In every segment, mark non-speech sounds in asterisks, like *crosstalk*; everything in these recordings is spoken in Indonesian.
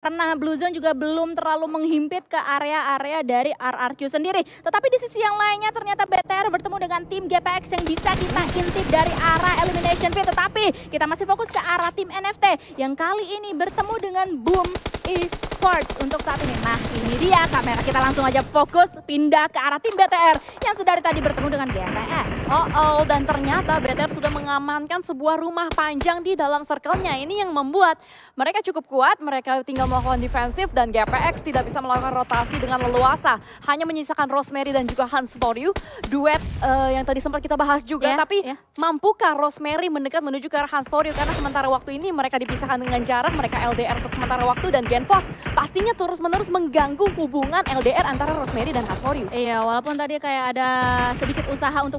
karena Blue Zone juga belum terlalu menghimpit ke area-area dari RRQ sendiri. Tetapi di sisi yang lainnya ternyata BTR bertemu dengan tim GPX yang bisa kita intip dari arah Elimination Pit. Tetapi kita masih fokus ke arah tim NFT yang kali ini bertemu dengan Boom Esports untuk saat ini. Nah ini dia kamera kita langsung aja fokus pindah ke arah tim BTR yang sedari tadi bertemu dengan GPX. Oh, oh dan ternyata BTR sudah mengamankan sebuah rumah panjang di dalam circle-nya. Ini yang membuat mereka cukup kuat, mereka tinggal melakukan defensif dan GPX tidak bisa melakukan rotasi dengan leluasa. Hanya menyisakan Rosemary dan juga Hans for You, duet uh, yang tadi sempat kita bahas juga. Yeah, Tapi yeah. mampukah Rosemary mendekat menuju ke arah Hans for You? Karena sementara waktu ini mereka dipisahkan dengan jarak, mereka LDR untuk sementara waktu dan Genfos pastinya terus-menerus mengganggu hubungan LDR antara Rosemary dan Hans for You. Iya, walaupun tadi kayak ada sedikit usaha untuk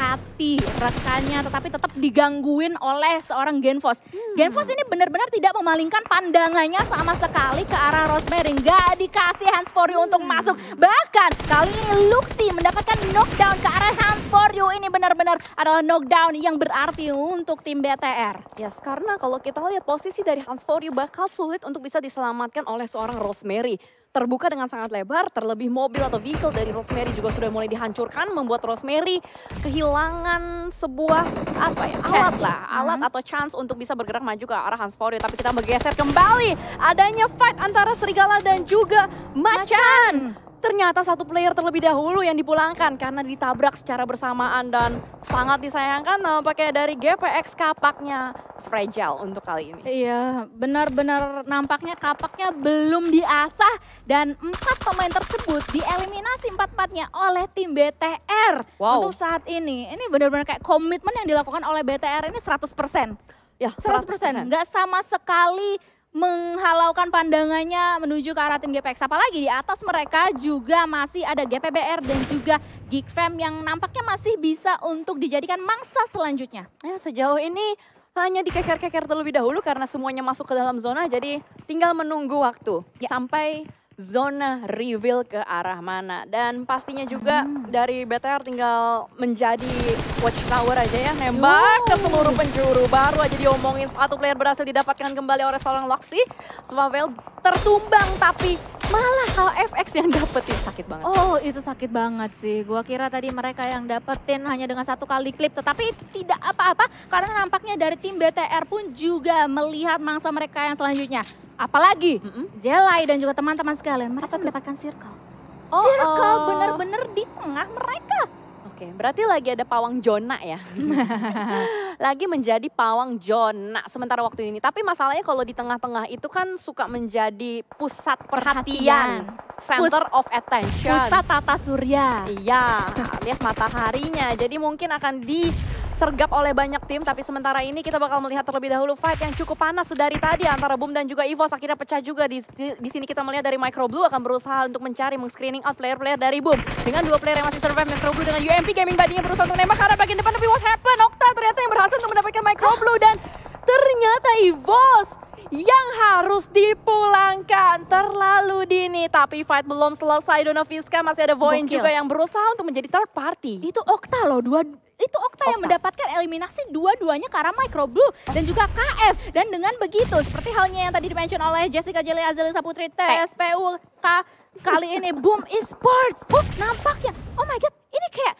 mendekati rekannya, tetapi tetap digangguin oleh seorang Genfos. Hmm. Genfos ini benar-benar tidak memalingkan pandangannya sama sekali ke arah Rosemary. Nggak dikasih hands for you untuk masuk. Bahkan kali ini Luxi mendapatkan knockdown ke arah hands for you. Ini benar-benar adalah knockdown yang berarti untuk tim BTR. Yes, karena kalau kita lihat posisi dari hands for you bakal sulit untuk bisa diselamatkan oleh seorang Rosemary terbuka dengan sangat lebar, terlebih mobil atau vehicle dari Rosemary juga sudah mulai dihancurkan, membuat Rosemary kehilangan sebuah apa ya alat lah, alat hmm. atau chance untuk bisa bergerak maju ke arah Hans Hansporio. Tapi kita bergeser kembali, adanya fight antara Serigala dan juga Macan. Macan ternyata satu player terlebih dahulu yang dipulangkan karena ditabrak secara bersamaan dan sangat disayangkan nampaknya dari GPX kapaknya fragile untuk kali ini. Iya, benar-benar nampaknya kapaknya belum diasah dan empat pemain tersebut dieliminasi empat-empatnya oleh tim BTR wow. untuk saat ini. Ini benar-benar kayak komitmen yang dilakukan oleh BTR ini 100%. Ya, 100%. 100%. Nggak sama sekali menghalaukan pandangannya menuju ke arah tim GPX. Apalagi di atas mereka juga masih ada GPBR dan juga Geekfam yang nampaknya masih bisa untuk dijadikan mangsa selanjutnya. Ya, sejauh ini hanya dikeker-keker terlebih dahulu karena semuanya masuk ke dalam zona jadi tinggal menunggu waktu ya. sampai zona reveal ke arah mana. Dan pastinya juga hmm. dari BTR tinggal menjadi watchtower aja ya. Nembak ke seluruh penjuru. Baru aja diomongin satu player berhasil didapatkan kembali oleh seorang Loxi. Swavel tertumbang tapi malah HFX yang dapetin sakit banget. Oh itu sakit banget sih. Gua kira tadi mereka yang dapetin hanya dengan satu kali klip. Tetapi tidak apa-apa karena nampaknya dari tim BTR pun juga melihat mangsa mereka yang selanjutnya. Apalagi mm -hmm. Jelai dan juga teman-teman sekalian, mereka mendapatkan circle. Oh, circle oh. bener-bener di tengah mereka. Oke, berarti lagi ada pawang Jona ya. *laughs* lagi menjadi pawang Jona sementara waktu ini. Tapi masalahnya kalau di tengah-tengah itu kan suka menjadi pusat perhatian. perhatian. Center Pus of attention. Pusat tata surya. Iya, alias mataharinya. Jadi mungkin akan di sergap oleh banyak tim, tapi sementara ini kita bakal melihat terlebih dahulu fight yang cukup panas sedari tadi antara Boom dan juga Evos akhirnya pecah juga di, di, di sini kita melihat dari Micro Blue akan berusaha untuk mencari meng-screening out player-player dari Boom dengan dua player yang masih survive Micro Blue dengan UMP Gaming badinya berusaha untuk nembak ke arah bagian depan tapi what happened? Okta ternyata yang berhasil Blue dan ternyata Evos yang harus dipulangkan terlalu dini. Tapi fight belum selesai, Dona Fiska masih ada Voin juga yang berusaha untuk menjadi third party. Itu Okta loh, dua itu Okta, Okta. yang mendapatkan eliminasi dua-duanya karena Micro Blue dan juga KF. Dan dengan begitu, seperti halnya yang tadi dimention oleh Jessica Jelly Azalisa Putri TSPU K kali ini Boom Esports. Oh, nampaknya. Oh my god, ini kayak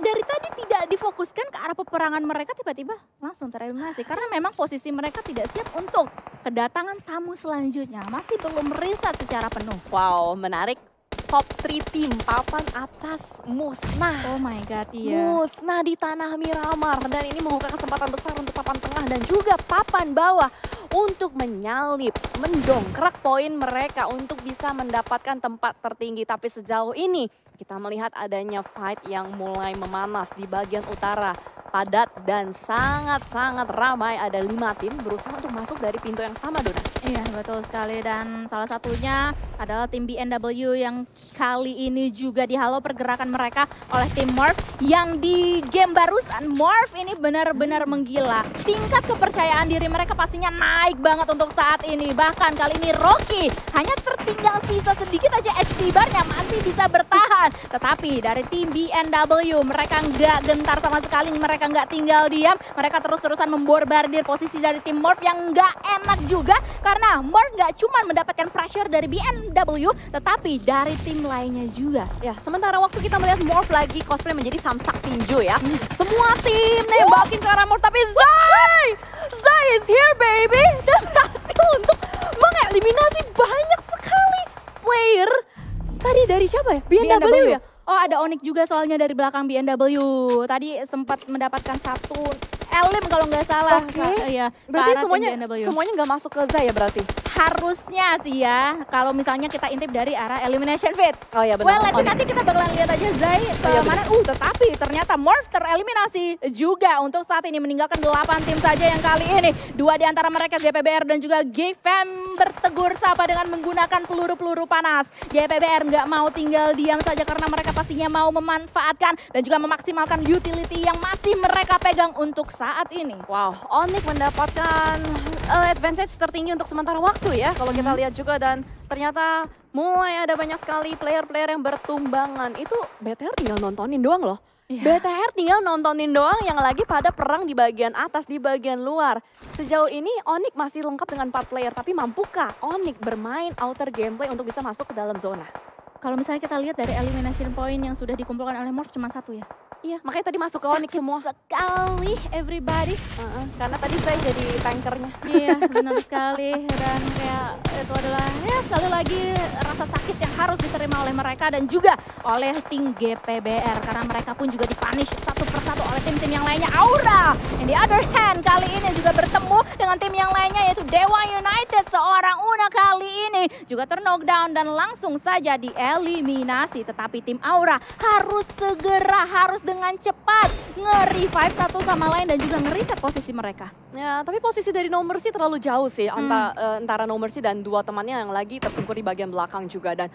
dari tadi tidak difokuskan ke arah peperangan mereka tiba-tiba langsung tereliminasi karena memang posisi mereka tidak siap untuk kedatangan tamu selanjutnya masih belum riset secara penuh. Wow, menarik top 3 tim papan atas musnah. Oh my god, iya. Musnah di tanah Miramar dan ini membuka kesempatan besar untuk papan tengah dan juga papan bawah untuk menyalip, mendongkrak poin mereka untuk bisa mendapatkan tempat tertinggi. Tapi sejauh ini kita melihat adanya fight yang mulai memanas di bagian utara padat dan sangat-sangat ramai. Ada lima tim berusaha untuk masuk dari pintu yang sama, Dona. Iya, betul sekali. Dan salah satunya adalah tim BNW yang kali ini juga dihalau pergerakan mereka oleh tim Morph yang di game barusan Morph ini benar-benar menggila. Tingkat kepercayaan diri mereka pastinya naik banget untuk saat ini. Bahkan kali ini Rocky hanya tertinggal sisa sedikit aja HP bar-nya masih bisa bertahan kesempatan. Tetapi dari tim BNW mereka nggak gentar sama sekali, mereka nggak tinggal diam. Mereka terus-terusan memborbardir posisi dari tim Morph yang nggak enak juga karena Morph nggak cuma mendapatkan pressure dari BNW, tetapi dari tim lainnya juga. Ya, sementara waktu kita melihat Morph lagi cosplay menjadi Samsak Tinju ya. Hmm. Semua tim nembakin ke arah Morph, tapi Zai! Zai is here baby! Dan berhasil untuk mengeliminasi banyak sekali player. Tadi dari siapa ya? BNW, BNW ya? Oh ada Onyx juga soalnya dari belakang BNW. Tadi sempat mendapatkan satu Elim kalau nggak salah. Oke. Okay. Ya, berarti semuanya semuanya nggak masuk ke Zaya berarti? Harusnya sih ya. Kalau misalnya kita intip dari arah elimination fit. Oh iya benar. Well, nanti, nanti kita bakalan lihat aja Zay ke oh, iya, mana. Uh, tetapi ternyata Morph tereliminasi juga untuk saat ini meninggalkan 8 tim saja yang kali ini. Dua di antara mereka GPBR dan juga GFM bertegur sapa dengan menggunakan peluru-peluru panas. GPBR nggak mau tinggal diam saja karena mereka pastinya mau memanfaatkan dan juga memaksimalkan utility yang masih mereka pegang untuk saat ini. Wow, Onyx mendapatkan uh, advantage tertinggi untuk sementara waktu ya kalau kita hmm. lihat juga dan ternyata mulai ada banyak sekali player-player yang bertumbangan. Itu BTR tinggal nontonin doang loh. Yeah. BTR tinggal nontonin doang yang lagi pada perang di bagian atas, di bagian luar. Sejauh ini Onyx masih lengkap dengan 4 player, tapi mampukah Onyx bermain outer gameplay untuk bisa masuk ke dalam zona? Kalau misalnya kita lihat dari elimination point yang sudah dikumpulkan oleh Morph cuma satu ya. Iya, makanya tadi masuk ke Onyx semua. sekali everybody. Uh -uh, karena tadi saya jadi tankernya. iya, benar sekali. Dan kayak itu adalah ya sekali lagi rasa sakit yang harus diterima oleh mereka dan juga oleh tim GPBR. Karena mereka pun juga dipunish satu persatu oleh tim-tim yang lainnya. Aura, in the other hand, kali ini juga bertemu dengan tim yang lainnya yaitu Dewa United. Seorang Una kali ini juga terknockdown dan langsung saja dieliminasi. Tetapi tim Aura harus segera, harus dengan cepat nge-revive satu sama lain dan juga ngeriset posisi mereka. Ya, tapi posisi dari No Mercy terlalu jauh sih hmm. antara, uh, antara No Mercy dan dua temannya yang lagi tersungkur di bagian belakang juga dan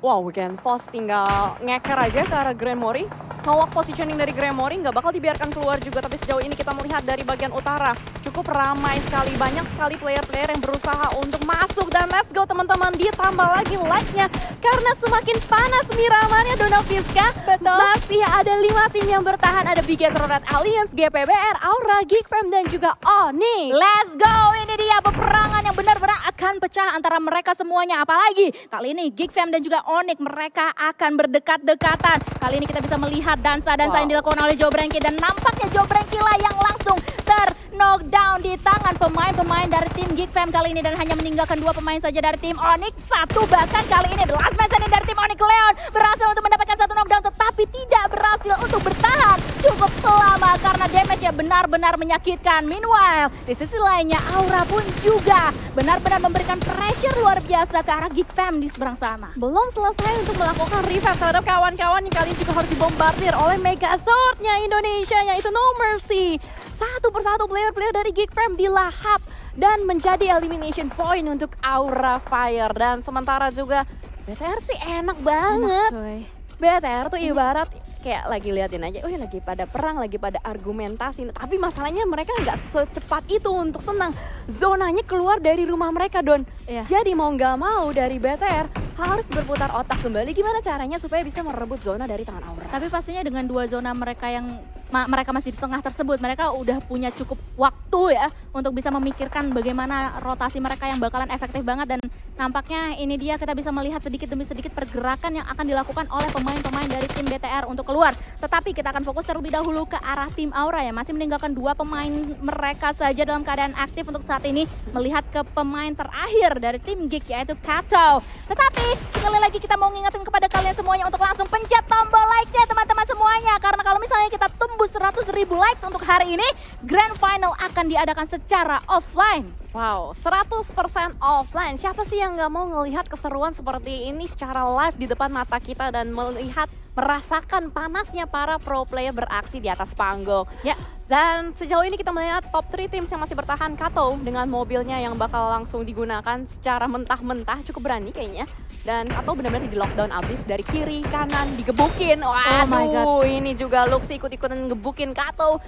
Wow, Weekend Post tinggal ngeker aja ke arah Grand Mori. Nolak positioning dari Grand Mori nggak bakal dibiarkan keluar juga. Tapi sejauh ini kita melihat dari bagian utara. Cukup ramai sekali. Banyak sekali player-player yang berusaha untuk masuk. Dan let's go teman-teman. Ditambah lagi like-nya. Karena semakin panas miramannya Donald Fiska. Betul. Masih ada lima tim yang bertahan. Ada Bigetro Red Alliance, GPBR, Aura, Geekfam, dan juga Oni. Let's go. Ini dia peperangan yang benar-benar akan pecah antara mereka semuanya. Apalagi kali ini Geekfam dan juga Onyx mereka akan berdekat-dekatan. Kali ini kita bisa melihat dansa-dansa wow. yang dilakukan oleh Joe Branky dan nampaknya Joe Branky lah yang langsung ter knockdown di tangan pemain-pemain dari tim Geek Fam kali ini dan hanya meninggalkan dua pemain saja dari tim Onyx. Satu bahkan kali ini The Last Man dari tim Onyx Leon berhasil untuk mendapatkan satu knockdown tetapi tidak berhasil untuk bertahan cukup lama karena damage-nya benar-benar menyakitkan. Meanwhile, di sisi lainnya Aura pun juga benar-benar memberikan pressure luar biasa ke arah Geek Fam di seberang sana. Belum selesai untuk melakukan revive terhadap kawan-kawan yang kali ini juga harus dibombardir oleh Mega Sword-nya Indonesia yaitu No Mercy. Satu persatu player-player dari Geek Fam dilahap dan menjadi elimination point untuk Aura Fire. Dan sementara juga BTR sih enak banget. Enak, BTR tuh ibarat kayak lagi liatin aja, oh lagi pada perang, lagi pada argumentasi. Tapi masalahnya mereka nggak secepat itu untuk senang. Zonanya keluar dari rumah mereka, Don. Yeah. Jadi mau nggak mau dari BTR harus berputar otak kembali gimana caranya supaya bisa merebut zona dari tangan Aura. Tapi pastinya dengan dua zona mereka yang ma mereka masih di tengah tersebut, mereka udah punya cukup waktu ya untuk bisa memikirkan bagaimana rotasi mereka yang bakalan efektif banget dan nampaknya ini dia kita bisa melihat sedikit demi sedikit pergerakan yang akan dilakukan oleh pemain-pemain dari tim BTR untuk keluar. Tetapi kita akan fokus terlebih dahulu ke arah tim Aura ya, masih meninggalkan dua pemain mereka saja dalam keadaan aktif untuk saat ini melihat ke pemain terakhir dari tim Geek yaitu Kato. Tetapi sekali lagi kita mau ngingetin kepada kalian semuanya untuk langsung pencet tombol like-nya teman-teman semuanya karena kalau misalnya kita tumbuh tembus 100 ribu likes untuk hari ini, Grand Final akan diadakan secara offline. Wow, 100% offline. Siapa sih yang nggak mau ngelihat keseruan seperti ini secara live di depan mata kita dan melihat merasakan panasnya para pro player beraksi di atas panggung. Ya, dan sejauh ini kita melihat top 3 tim yang masih bertahan Kato dengan mobilnya yang bakal langsung digunakan secara mentah-mentah cukup berani kayaknya dan atau benar-benar di lockdown abis dari kiri kanan digebukin waduh oh my God. ini juga Luxi ikut-ikutan ngebukin Kato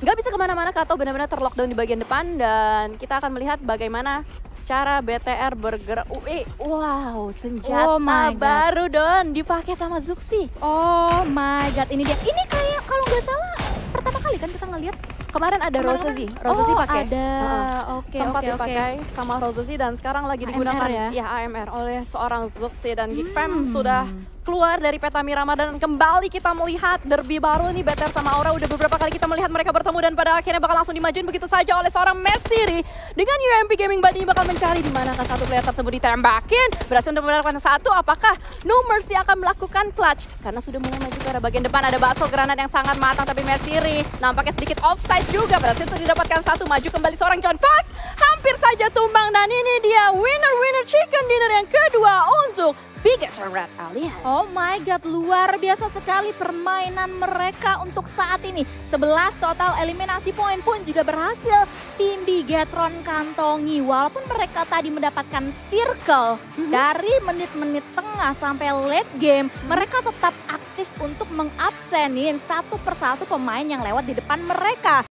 nggak bisa ke mana-mana Kato benar-benar terlockdown di bagian depan dan kita akan melihat bagaimana cara BTR bergerak. Uh, wow, senjata oh baru Don dipakai sama Zuxi. Oh my god, ini dia. Ini kayak kalau nggak salah pertama kali kan kita ngeliat Kemarin ada Rosazi, Rosazi oh, pakai. ada. Oke, okay, Sempat okay, dipakai okay. sama Rosazi dan sekarang lagi digunakan AMR ya? ya AMR oleh seorang Zuxi dan Geek hmm. sudah keluar dari peta Mirama dan kembali kita melihat derby baru nih BTR sama Aura. Udah beberapa kali kita melihat mereka bertemu dan pada akhirnya bakal langsung dimajuin begitu saja oleh seorang Mestiri dengan UMP Gaming Buddy bakal mencari di mana kan satu player tersebut ditembakin. Berhasil untuk mendapatkan satu apakah No Mercy akan melakukan clutch? Karena sudah mulai maju ke bagian depan ada bakso granat yang sangat matang tapi Mestiri nampaknya sedikit offside juga. Berhasil untuk didapatkan satu maju kembali seorang John Fast hampir saja tumbang dan ini dia winner winner chicken dinner yang kedua untuk Biggest Red Alliance. Oh my god, luar biasa sekali permainan mereka untuk saat ini. 11 total eliminasi poin pun juga berhasil tim Bigetron kantongi. Walaupun mereka tadi mendapatkan circle mm -hmm. dari menit-menit tengah sampai late game, -hmm. mereka tetap aktif untuk mengabsenin satu persatu pemain yang lewat di depan mereka.